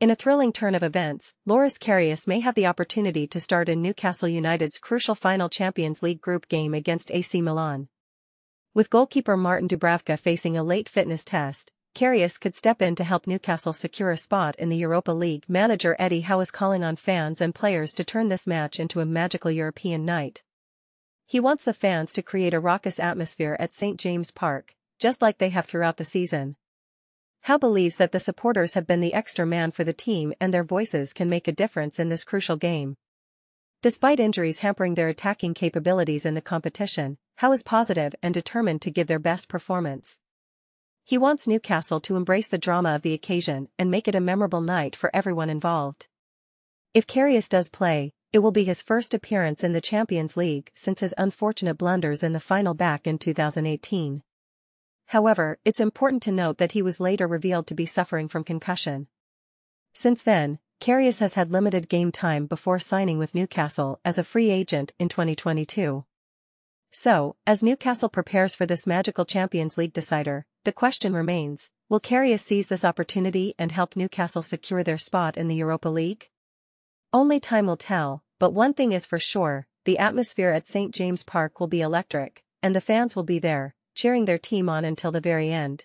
In a thrilling turn of events, Loris Karius may have the opportunity to start in Newcastle United's crucial final Champions League group game against AC Milan. With goalkeeper Martin Dubravka facing a late fitness test, Karius could step in to help Newcastle secure a spot in the Europa League. Manager Eddie Howe is calling on fans and players to turn this match into a magical European night. He wants the fans to create a raucous atmosphere at St. James Park, just like they have throughout the season. Howe believes that the supporters have been the extra man for the team and their voices can make a difference in this crucial game. Despite injuries hampering their attacking capabilities in the competition, Howe is positive and determined to give their best performance. He wants Newcastle to embrace the drama of the occasion and make it a memorable night for everyone involved. If Karius does play, it will be his first appearance in the Champions League since his unfortunate blunders in the final back in 2018. However, it's important to note that he was later revealed to be suffering from concussion. Since then, Karius has had limited game time before signing with Newcastle as a free agent in 2022. So, as Newcastle prepares for this magical Champions League decider, the question remains, will Karius seize this opportunity and help Newcastle secure their spot in the Europa League? Only time will tell, but one thing is for sure, the atmosphere at St. James Park will be electric, and the fans will be there, cheering their team on until the very end.